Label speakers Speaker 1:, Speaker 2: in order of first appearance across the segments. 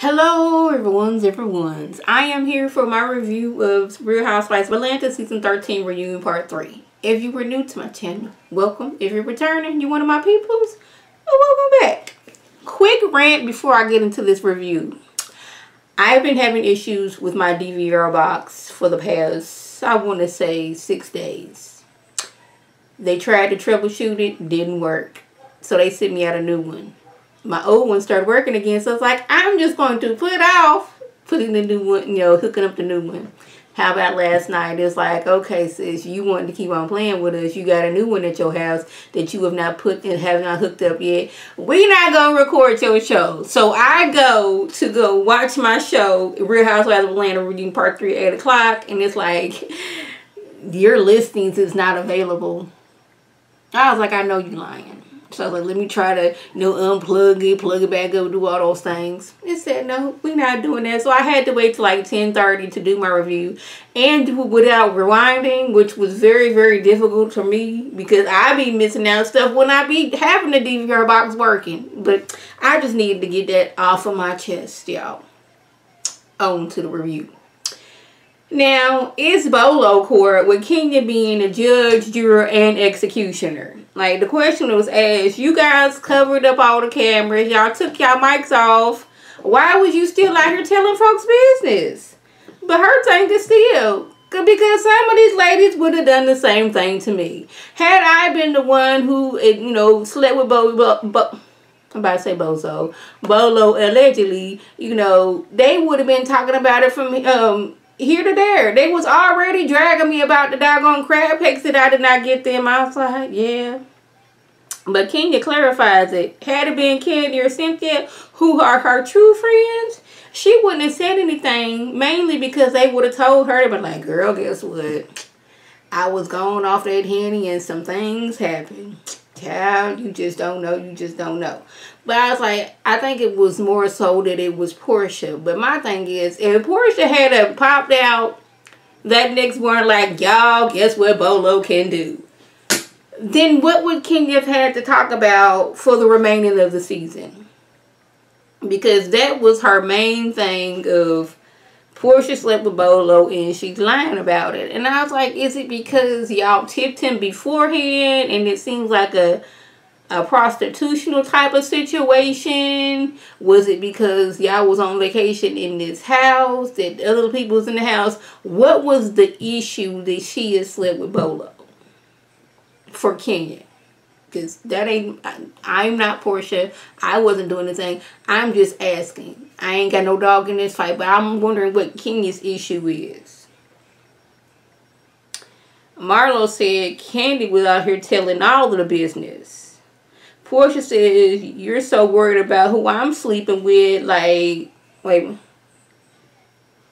Speaker 1: Hello everyone's everyone's. I am here for my review of Real Housewives of Atlanta Season 13 Reunion Part 3. If you were new to my channel, welcome. If you're returning, you're one of my peoples, welcome back. Quick rant before I get into this review. I've been having issues with my DVR box for the past, I want to say, six days. They tried to troubleshoot it, didn't work. So they sent me out a new one my old one started working again. So it's like, I'm just going to put off putting the new one, you know, hooking up the new one. How about last night? It's like, okay, sis, you wanted to keep on playing with us. You got a new one at your house that you have not put and have not hooked up yet. we not going to record your show. So I go to go watch my show, Real Housewives of Atlanta, reading part 3, 8 o'clock. And it's like, your listings is not available. I was like, I know you lying. So I was like, let me try to, you know, unplug it, plug it back up, do all those things. It said, no, we're not doing that. So I had to wait till like 10.30 to do my review and do it without rewinding, which was very, very difficult for me because I be missing out stuff when I be having the DVR box working. But I just needed to get that off of my chest, y'all. On to the review. Now, it's Bolo court with Kenya being a judge, juror, and executioner. Like, the question was asked, you guys covered up all the cameras. Y'all took y'all mics off. Why was you still out here telling folks business? But her thing is still, because some of these ladies would have done the same thing to me. Had I been the one who, you know, slept with Bo, Bo, Bo I'm about to say Bozo, Bolo allegedly, you know, they would have been talking about it from um here to there. They was already dragging me about the doggone crab cakes that I did not get them. I was like, yeah. But Kenya clarifies it. Had it been Kandi or Cynthia, who are her true friends, she wouldn't have said anything, mainly because they would have told her, but like, girl, guess what? I was going off that henny and some things happened. Child, you just don't know. You just don't know. But I was like, I think it was more so that it was Porsha. But my thing is, if Porsha had a popped out that next morning like, y'all, guess what Bolo can do? Then what would King have had to talk about for the remaining of the season? Because that was her main thing of Portia slept with Bolo and she's lying about it. And I was like, is it because y'all tipped him beforehand and it seems like a a prostitutional type of situation? Was it because y'all was on vacation in this house, that other people was in the house? What was the issue that she had slept with Bolo for Kenya? Because that ain't, I, am not Porsha. I wasn't doing anything. I'm just asking. I ain't got no dog in this fight, but I'm wondering what Kenya's issue is. Marlo said Kandi was out here telling all of the business. Porsha says, you're so worried about who I'm sleeping with. Like, wait,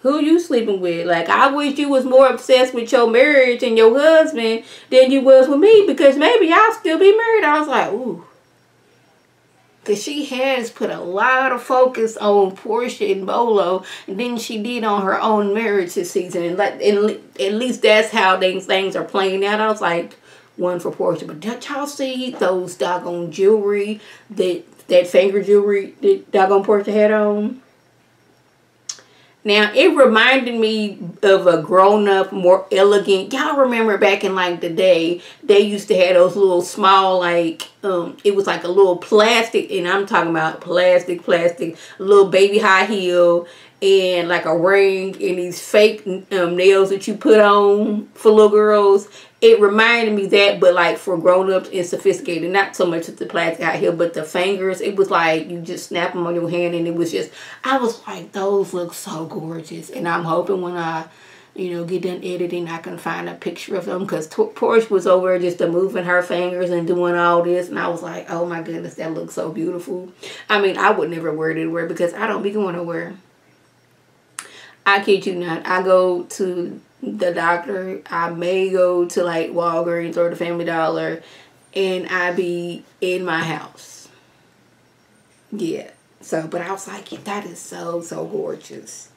Speaker 1: who you sleeping with? Like, I wish you was more obsessed with your marriage and your husband than you was with me because maybe I'll still be married. I was like, ooh. Because she has put a lot of focus on Porsha and Bolo than she did on her own marriage this season. And, like, and at least that's how things, things are playing out. I was like, one for Porsha. But did y'all see those doggone jewelry that that finger jewelry that doggone Porsha had on? Now, it reminded me of a grown-up, more elegant. Y'all remember back in, like, the day, they used to have those little small, like, um, it was like a little plastic, and I'm talking about plastic, plastic, little baby high heel, and like a ring, and these fake um, nails that you put on for little girls it reminded me that, but like for grown ups and sophisticated, not so much with the plastic out here, but the fingers, it was like you just snap them on your hand, and it was just, I was like, those look so gorgeous, and I'm hoping when I, you know, get done editing, I can find a picture of them because Porsha was over just moving her fingers and doing all this, and I was like, oh my goodness, that looks so beautiful. I mean, I would never wear it anywhere because I don't be going nowhere. I kid you not. I go to the doctor. I may go to like Walgreens or the Family Dollar and I be in my house. Yeah. So, but I was like, that is so, so gorgeous.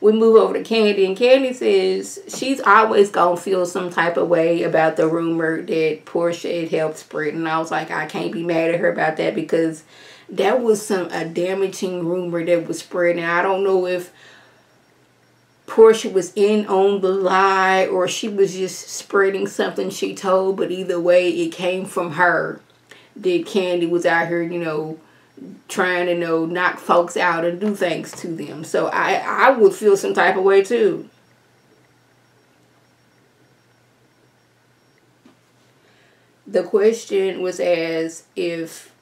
Speaker 1: we move over to Kandi, and Kandi says she's always gonna feel some type of way about the rumor that Porsha had helped spread. And I was like, I can't be mad at her about that because that was some a damaging rumor that was spread. And I don't know if Porsha was in on the lie or she was just spreading something she told, but either way, it came from her. That Kandi was out here, you know, trying to you know knock folks out and do things to them. So I I would feel some type of way too. The question was asked if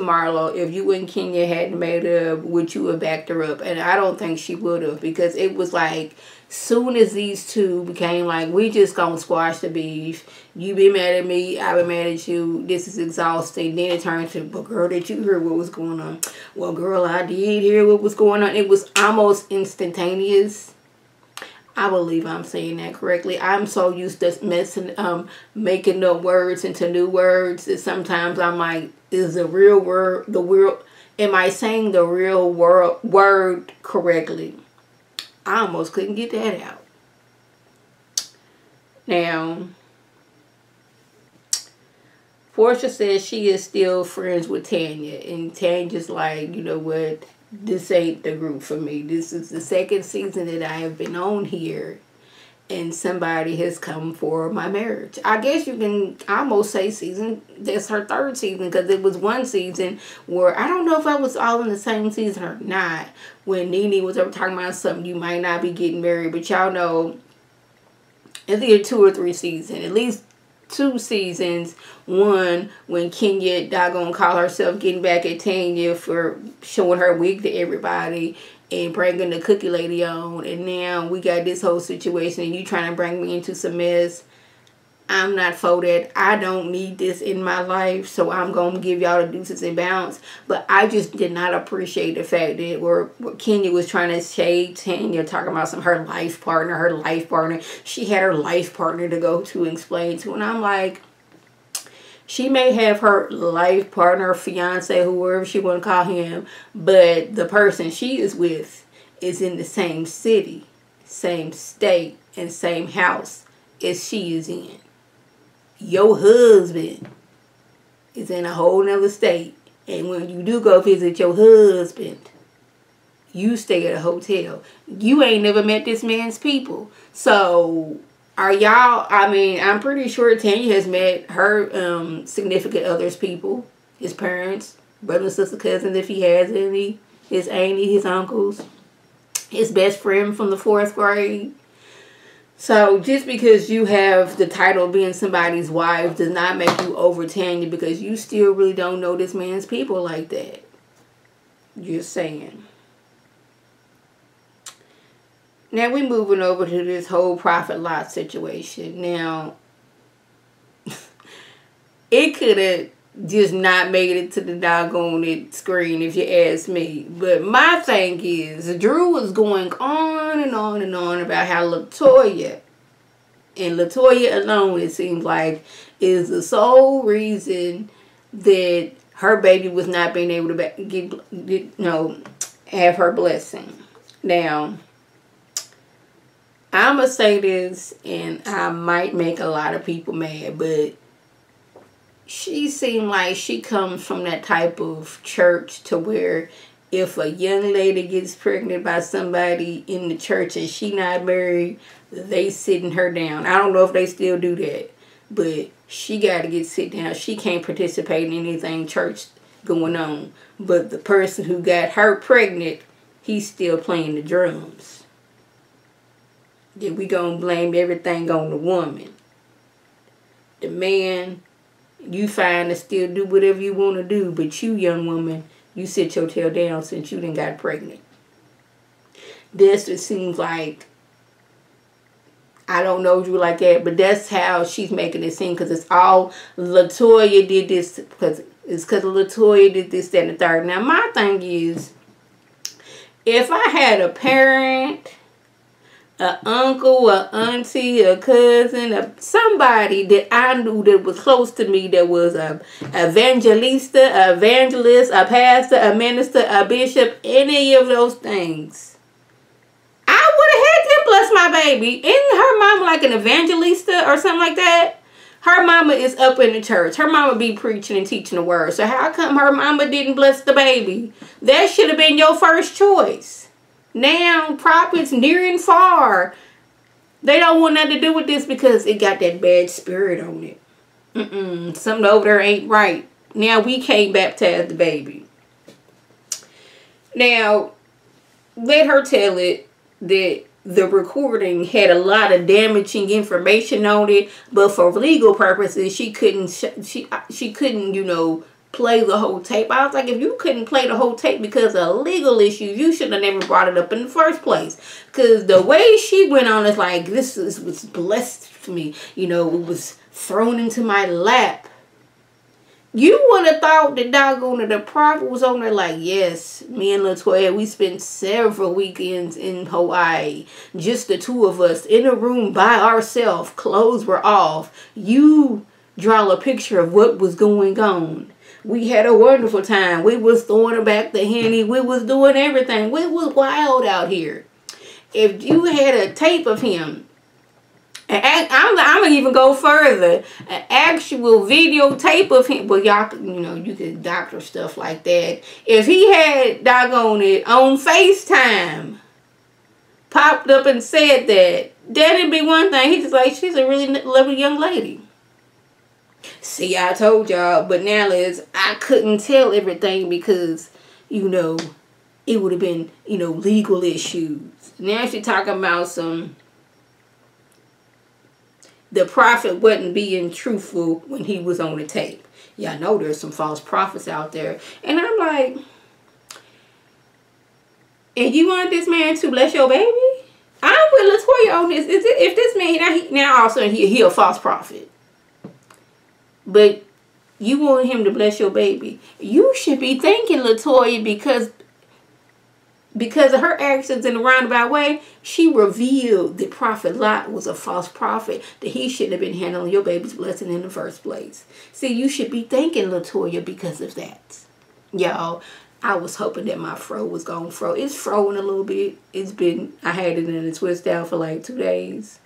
Speaker 1: Marlo, if you and Kenya hadn't made up, would you have backed her up? And I don't think she would have because it was like soon as these two became like, we just gonna squash the beef. You be mad at me, I be mad at you. This is exhausting. Then it turned to, but girl, did you hear what was going on? Well, girl, I did hear what was going on. It was almost instantaneous. I believe I'm saying that correctly. I'm so used to messing, um, making up words into new words that sometimes I'm like, is the real word the real? Am I saying the real word word correctly? I almost couldn't get that out. Now, Porsha says she is still friends with Tanya. And Tanya's like, you know what? This ain't the group for me. This is the second season that I have been on here. And somebody has come for my marriage. I guess you can almost say season. That's her third season because it was one season where I don't know if I was all in the same season or not. When Nene was ever talking about something, you might not be getting married, but y'all know it's either two or three seasons. At least two seasons. One, when Kenya doggone call herself getting back at Tanya for showing her wig to everybody and bringing the cookie lady on. And now we got this whole situation and you trying to bring me into some mess. I'm not for that. I don't need this in my life, so I'm going to give y'all the deuces and bounce. But I just did not appreciate the fact that where, where Kenya was trying to shade Tanya, talking about some her life partner, her life partner. She had her life partner to go to explain to. And I'm like, she may have her life partner, fiance, whoever she want to call him, but the person she is with is in the same city, same state, and same house as she is in your husband is in a whole nother state. And when you do go visit your husband, you stay at a hotel. You ain't never met this man's people. So are y'all I mean, I'm pretty sure Tanya has met her um significant other's people, his parents, brother, sister, cousins if he has any, his auntie, his uncles, his best friend from the fourth grade. So just because you have the title of being somebody's wife does not make you over Tanya because you still really don't know this man's people like that. Just saying. Now we moving over to this whole Prophet Lot situation. Now it could have just not made it to the doggone screen if you ask me. But my thing is, Drew was going on and on and on about how Latoya, and Latoya alone, it seems like, is the sole reason that her baby was not being able to get, get you know, have her blessing. Now, I'm going to say this, and I might make a lot of people mad, but she seemed like she comes from that type of church to where if a young lady gets pregnant by somebody in the church and she not married, they sitting her down. I don't know if they still do that, but she got to get sit down. She can't participate in anything church going on. But the person who got her pregnant, he's still playing the drums. Then we gonna blame everything on the woman. The man you fine to still do whatever you want to do, but you, young woman, you sit your tail down since you didn't got pregnant. This it seems like I don't know you like that, but that's how she's making it seem because it's all Latoya did this because it's because Latoya did this, that, and the third. Now my thing is, if I had a parent a uncle, a auntie, a cousin, a, somebody that I knew that was close to me that was a evangelista, a evangelist, a pastor, a minister, a bishop, any of those things. I would have had them bless my baby. Isn't her mom like an evangelista or something like that? Her mama is up in the church. Her mama be preaching and teaching the word. So how come her mama didn't bless the baby? That should have been your first choice. Now, prophets near and far, they don't want nothing to do with this because it got that bad spirit on it. Mm-mm, something over there ain't right. Now we can't baptize the baby. Now, let her tell it that the recording had a lot of damaging information on it, but for legal purposes, she couldn't she she couldn't you know play the whole tape. I was like, if you couldn't play the whole tape because of legal issues, you should have never brought it up in the first place. Because the way she went on is like, this is, was blessed for me. You know, it was thrown into my lap. You would have thought that doggone the prophet was on there like, yes, me and Latoya, we spent several weekends in Hawaii. Just the two of us in a room by ourselves. Clothes were off. You draw a picture of what was going on. We had a wonderful time. We was throwing back the henny. We was doing everything. We was wild out here. If you had a tape of him I'm, I'm gonna even go further. An actual videotape of him. Well, y'all, you know, you could doctor stuff like that. If he had doggone it on FaceTime, popped up and said that, that'd be one thing. He's just like, she's a really lovely young lady. See, I told y'all, but now is I couldn't tell everything because, you know, it would have been, you know, legal issues. Now she talking about some the prophet wasn't being truthful when he was on the tape. Y'all know there's some false prophets out there. And I'm like, and you want this man to bless your baby? I'm with Latoya on this. Is it, if this man, now, he, now all of a sudden he, he a false prophet. But you want him to bless your baby. You should be thanking Latoya because because of her actions in a roundabout way, she revealed that Prophet Lot was a false prophet, that he shouldn't have been handling your baby's blessing in the first place. See, you should be thanking Latoya because of that. Y'all, I was hoping that my fro was going to fro. It's froing a little bit. It's been, I had it in a twist down for like two days.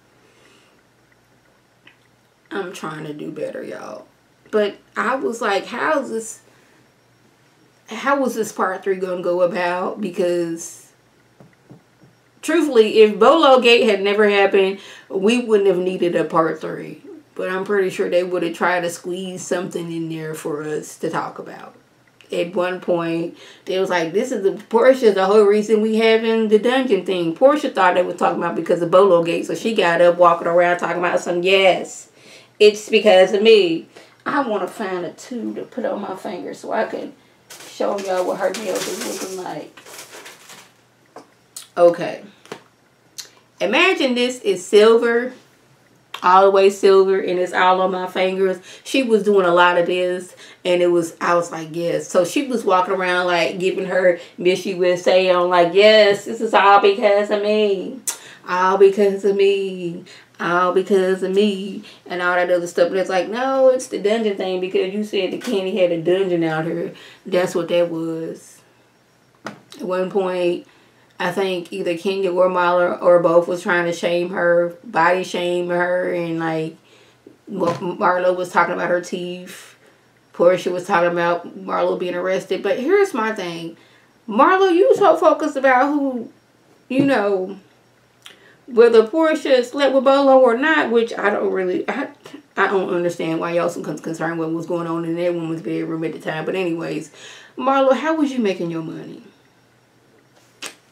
Speaker 1: I'm trying to do better, y'all. But I was like, how's this how was this part three to go about? Because truthfully, if Bolo Gate had never happened, we wouldn't have needed a part three. But I'm pretty sure they would have tried to squeeze something in there for us to talk about. At one point, they was like, this is the Porsha, the whole reason we having the dungeon thing. Porsha thought they were talking about because of Bolo Gate, so she got up walking around talking about some, yes, it's because of me. I want to find a tube to put on my finger so I can show y'all what her nails is looking like. Okay. Imagine this is silver, all the way silver, and it's all on my fingers. She was doing a lot of this, and it was, I was like, yes. So she was walking around like giving her Miss USA on like, yes, this is all because of me. All because of me all because of me and all that other stuff. But it's like, no, it's the dungeon thing because you said the Kandi had a dungeon out here. That's what that was. At one point, I think either Kenya or Marlo or both was trying to shame her, body shame her, and like Marlo was talking about her teeth. Porsha was talking about Marlo being arrested. But here's my thing. Marlo, you so focused about who, you know, whether Porsha slept with Bolo or not, which I don't really, I, I don't understand why y'all so concerned with what was going on in that woman's bedroom at the time. But anyways, Marlo, how was you making your money?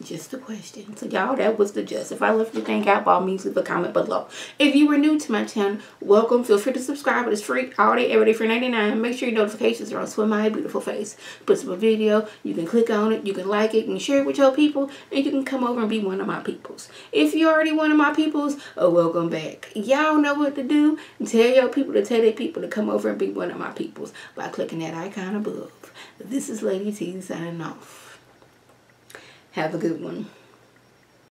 Speaker 1: Just a question. So y'all, that was the just. If I left anything out, by me, leave a comment below. If you were new to my channel, welcome. Feel free to subscribe. It's free all day, every day for 99 Make sure your notifications are on Swim My Beautiful Face. Put some video. You can click on it. You can like it. Can share it with your people. And you can come over and be one of my peoples. If you're already one of my peoples, oh, welcome back. Y'all know what to do. Tell your people to tell their people to come over and be one of my peoples by clicking that icon above. This is Lady T signing off. Have a good one.